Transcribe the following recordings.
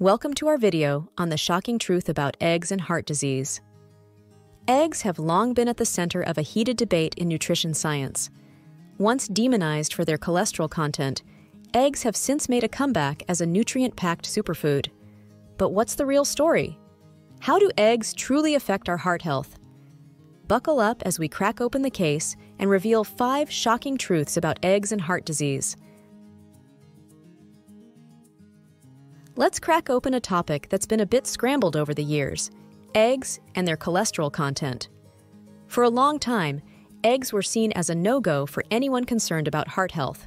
Welcome to our video on the shocking truth about eggs and heart disease. Eggs have long been at the center of a heated debate in nutrition science. Once demonized for their cholesterol content, eggs have since made a comeback as a nutrient-packed superfood. But what's the real story? How do eggs truly affect our heart health? Buckle up as we crack open the case and reveal five shocking truths about eggs and heart disease. Let's crack open a topic that's been a bit scrambled over the years eggs and their cholesterol content. For a long time, eggs were seen as a no go for anyone concerned about heart health.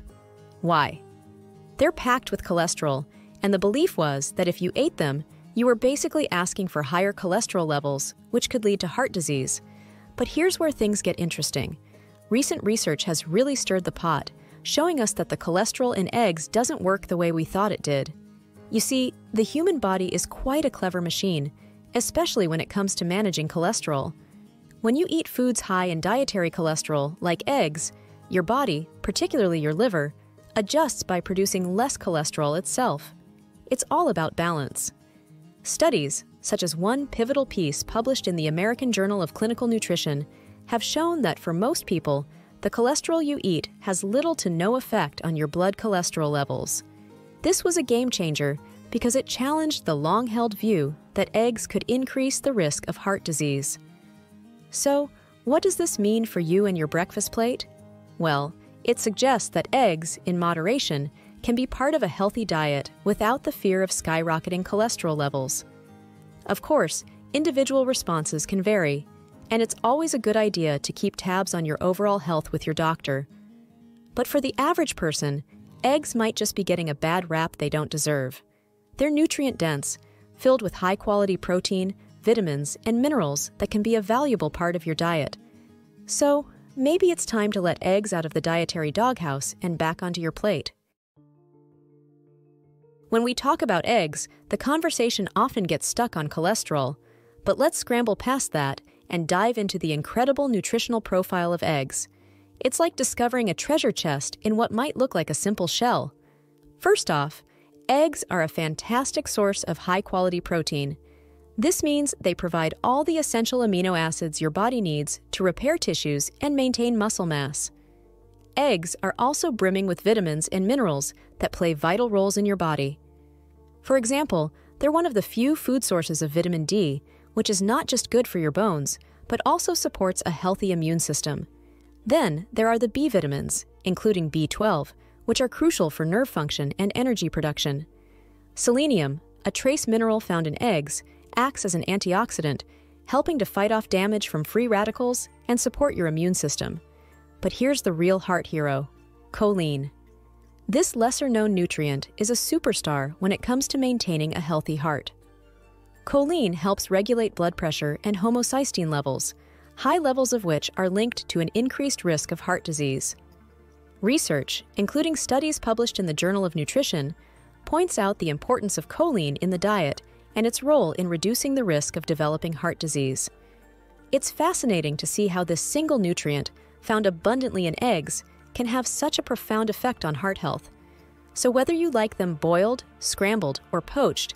Why? They're packed with cholesterol, and the belief was that if you ate them, you were basically asking for higher cholesterol levels, which could lead to heart disease. But here's where things get interesting. Recent research has really stirred the pot, showing us that the cholesterol in eggs doesn't work the way we thought it did. You see, the human body is quite a clever machine, especially when it comes to managing cholesterol. When you eat foods high in dietary cholesterol, like eggs, your body, particularly your liver, adjusts by producing less cholesterol itself. It's all about balance. Studies, such as one pivotal piece published in the American Journal of Clinical Nutrition, have shown that for most people, the cholesterol you eat has little to no effect on your blood cholesterol levels. This was a game changer because it challenged the long held view that eggs could increase the risk of heart disease. So, what does this mean for you and your breakfast plate? Well, it suggests that eggs, in moderation, can be part of a healthy diet without the fear of skyrocketing cholesterol levels. Of course, individual responses can vary, and it's always a good idea to keep tabs on your overall health with your doctor. But for the average person, eggs might just be getting a bad rap they don't deserve. They're nutrient dense, filled with high quality protein, vitamins, and minerals that can be a valuable part of your diet. So, maybe it's time to let eggs out of the dietary doghouse and back onto your plate. When we talk about eggs, the conversation often gets stuck on cholesterol, but let's scramble past that and dive into the incredible nutritional profile of eggs. It's like discovering a treasure chest in what might look like a simple shell. First off, eggs are a fantastic source of high quality protein. This means they provide all the essential amino acids your body needs to repair tissues and maintain muscle mass. Eggs are also brimming with vitamins and minerals that play vital roles in your body. For example, they're one of the few food sources of vitamin D, which is not just good for your bones, but also supports a healthy immune system. Then there are the B vitamins, including B12, which are crucial for nerve function and energy production. Selenium, a trace mineral found in eggs, acts as an antioxidant, helping to fight off damage from free radicals and support your immune system. But here's the real heart hero choline. This lesser known nutrient is a superstar when it comes to maintaining a healthy heart. Choline helps regulate blood pressure and homocysteine levels, high levels of which are linked to an increased risk of heart disease. Research, including studies published in the Journal of Nutrition, points out the importance of choline in the diet and its role in reducing the risk of developing heart disease. It's fascinating to see how this single nutrient, found abundantly in eggs, can have such a profound effect on heart health. So, whether you like them boiled, scrambled, or poached,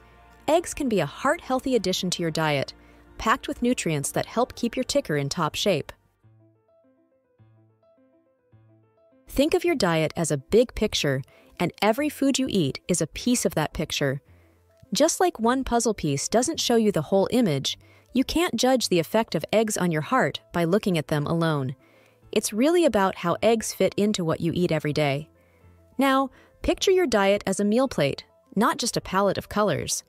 eggs can be a heart healthy addition to your diet, packed with nutrients that help keep your ticker in top shape. Think of your diet as a big picture, and every food you eat is a piece of that picture. Just like one puzzle piece doesn't show you the whole image, you can't judge the effect of eggs on your heart by looking at them alone. It's really about how eggs fit into what you eat every day. Now, picture your diet as a meal plate, not just a palette of colors.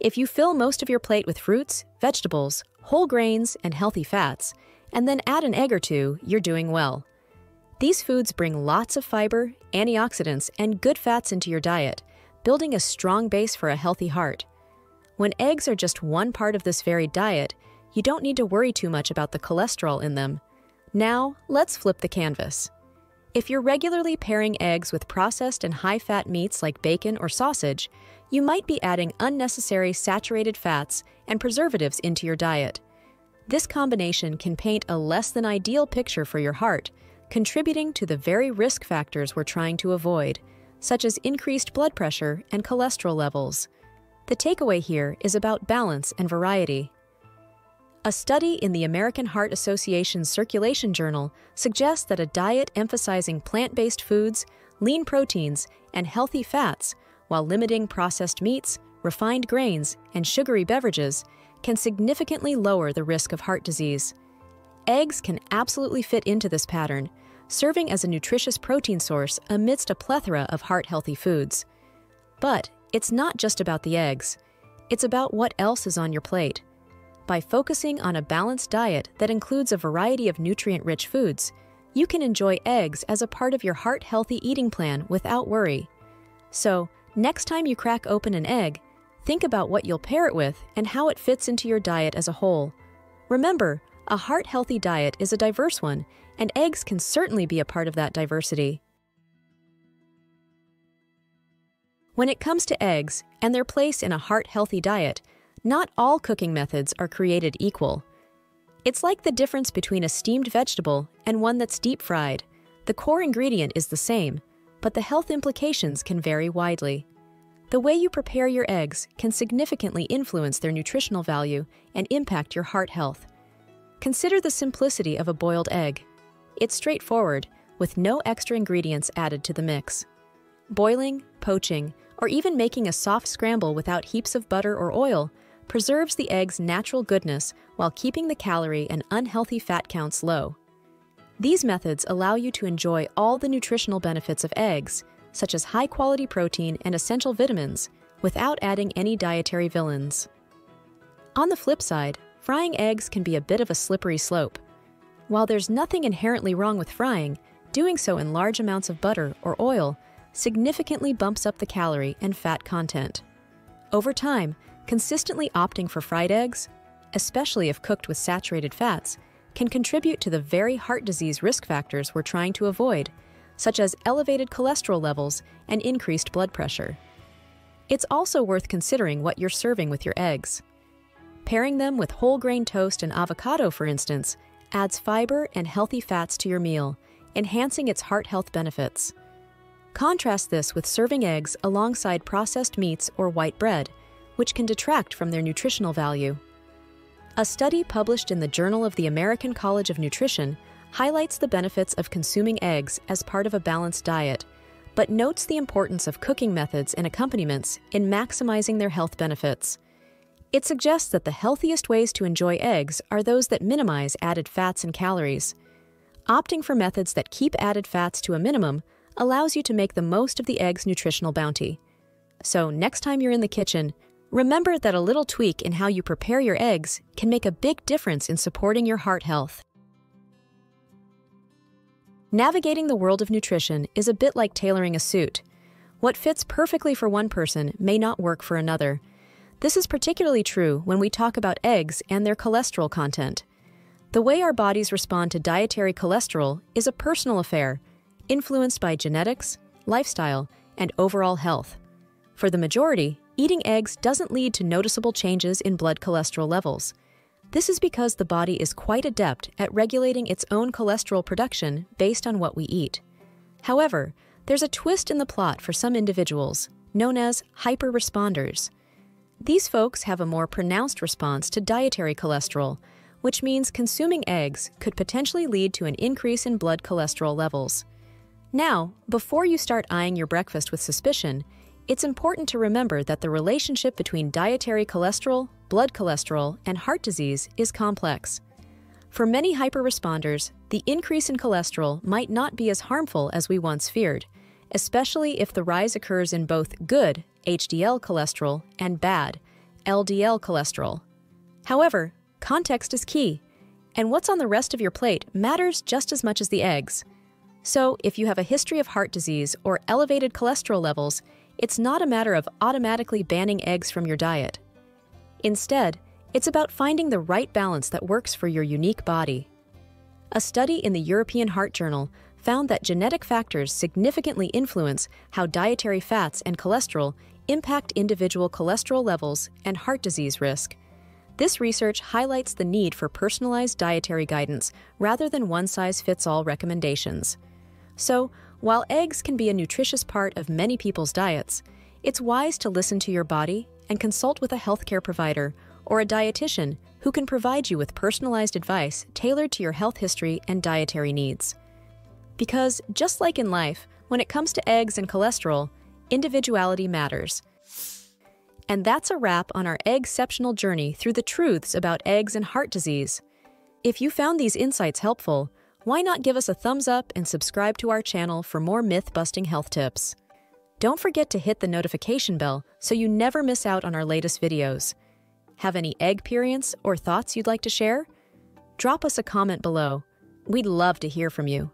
If you fill most of your plate with fruits, vegetables, whole grains, and healthy fats, and then add an egg or two, you're doing well. These foods bring lots of fiber, antioxidants, and good fats into your diet, building a strong base for a healthy heart. When eggs are just one part of this varied diet, you don't need to worry too much about the cholesterol in them. Now, let's flip the canvas. If you're regularly pairing eggs with processed and high fat meats like bacon or sausage, you might be adding unnecessary saturated fats and preservatives into your diet. This combination can paint a less than ideal picture for your heart, contributing to the very risk factors we're trying to avoid, such as increased blood pressure and cholesterol levels. The takeaway here is about balance and variety. A study in the American Heart Association's Circulation Journal suggests that a diet emphasizing plant based foods, lean proteins, and healthy fats, while limiting processed meats, refined grains, and sugary beverages, can significantly lower the risk of heart disease. Eggs can absolutely fit into this pattern, serving as a nutritious protein source amidst a plethora of heart healthy foods. But it's not just about the eggs, it's about what else is on your plate. By focusing on a balanced diet that includes a variety of nutrient rich foods, you can enjoy eggs as a part of your heart healthy eating plan without worry. So, next time you crack open an egg, think about what you'll pair it with and how it fits into your diet as a whole. Remember, a heart healthy diet is a diverse one, and eggs can certainly be a part of that diversity. When it comes to eggs and their place in a heart healthy diet, not all cooking methods are created equal. It's like the difference between a steamed vegetable and one that's deep fried. The core ingredient is the same, but the health implications can vary widely. The way you prepare your eggs can significantly influence their nutritional value and impact your heart health. Consider the simplicity of a boiled egg. It's straightforward, with no extra ingredients added to the mix. Boiling, poaching, or even making a soft scramble without heaps of butter or oil preserves the egg's natural goodness while keeping the calorie and unhealthy fat counts low. These methods allow you to enjoy all the nutritional benefits of eggs, such as high quality protein and essential vitamins, without adding any dietary villains. On the flip side, frying eggs can be a bit of a slippery slope. While there's nothing inherently wrong with frying, doing so in large amounts of butter or oil significantly bumps up the calorie and fat content. Over time, consistently opting for fried eggs, especially if cooked with saturated fats, can contribute to the very heart disease risk factors we're trying to avoid, such as elevated cholesterol levels and increased blood pressure. It's also worth considering what you're serving with your eggs. Pairing them with whole grain toast and avocado, for instance, adds fiber and healthy fats to your meal, enhancing its heart health benefits. Contrast this with serving eggs alongside processed meats or white bread, which can detract from their nutritional value. A study published in the Journal of the American College of Nutrition highlights the benefits of consuming eggs as part of a balanced diet, but notes the importance of cooking methods and accompaniments in maximizing their health benefits. It suggests that the healthiest ways to enjoy eggs are those that minimize added fats and calories. Opting for methods that keep added fats to a minimum allows you to make the most of the egg's nutritional bounty. So, next time you're in the kitchen, remember that a little tweak in how you prepare your eggs can make a big difference in supporting your heart health. Navigating the world of nutrition is a bit like tailoring a suit. What fits perfectly for one person may not work for another. This is particularly true when we talk about eggs and their cholesterol content. The way our bodies respond to dietary cholesterol is a personal affair influenced by genetics, lifestyle, and overall health. For the majority, eating eggs doesn't lead to noticeable changes in blood cholesterol levels. This is because the body is quite adept at regulating its own cholesterol production based on what we eat. However, there's a twist in the plot for some individuals, known as hyperresponders. These folks have a more pronounced response to dietary cholesterol, which means consuming eggs could potentially lead to an increase in blood cholesterol levels. Now, before you start eyeing your breakfast with suspicion, it's important to remember that the relationship between dietary cholesterol, blood cholesterol, and heart disease is complex. For many hyperresponders, the increase in cholesterol might not be as harmful as we once feared, especially if the rise occurs in both good HDL cholesterol and bad LDL cholesterol. However, context is key, and what's on the rest of your plate matters just as much as the eggs. So, if you have a history of heart disease or elevated cholesterol levels, it's not a matter of automatically banning eggs from your diet. Instead, it's about finding the right balance that works for your unique body. A study in the European Heart Journal found that genetic factors significantly influence how dietary fats and cholesterol impact individual cholesterol levels and heart disease risk. This research highlights the need for personalized dietary guidance rather than one size fits all recommendations. So, while eggs can be a nutritious part of many people's diets, it's wise to listen to your body and consult with a healthcare provider or a dietitian who can provide you with personalized advice tailored to your health history and dietary needs. Because, just like in life, when it comes to eggs and cholesterol, individuality matters. And that's a wrap on our eggceptional journey through the truths about eggs and heart disease. If you found these insights helpful, why not give us a thumbs up and subscribe to our channel for more myth busting health tips? Don't forget to hit the notification bell so you never miss out on our latest videos. Have any egg experience or thoughts you'd like to share? Drop us a comment below. We'd love to hear from you.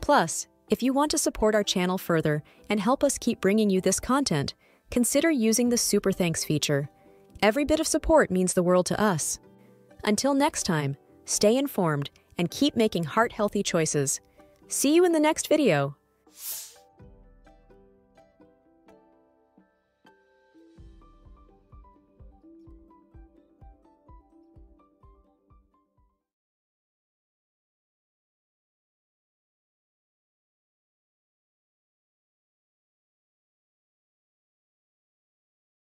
Plus, if you want to support our channel further and help us keep bringing you this content, consider using the Super Thanks feature. Every bit of support means the world to us. Until next time, stay informed and keep making heart healthy choices. See you in the next video.